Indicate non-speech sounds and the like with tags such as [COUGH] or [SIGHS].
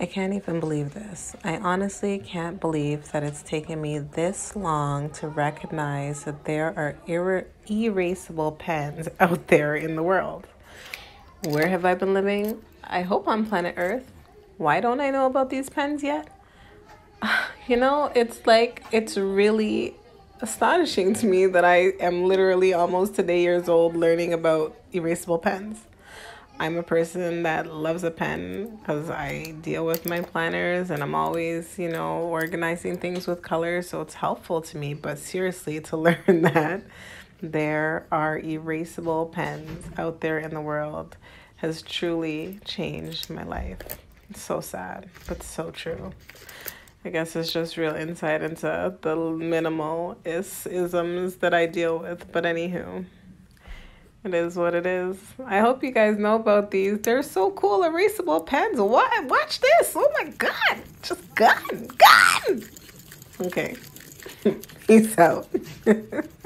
I can't even believe this. I honestly can't believe that it's taken me this long to recognize that there are er- erasable pens [LAUGHS] out there in the world. Where have I been living? I hope on planet Earth. Why don't I know about these pens yet? [SIGHS] You know, it's like, it's really astonishing to me that I am literally almost today years old learning about erasable pens. I'm a person that loves a pen because I deal with my planners and I'm always, you know, organizing things with colors. So it's helpful to me. But seriously, to [LAUGHS] learn that there are erasable pens out there in the world has truly changed my life. It's so sad, but so true. I guess it's just real insight into the minimal is isms that I deal with. But anywho. It is what it is. I hope you guys know about these. They're so cool, erasable pens. What? Watch this. Oh my god. Just gone. Gone. Okay. [LAUGHS] Peace out. [LAUGHS]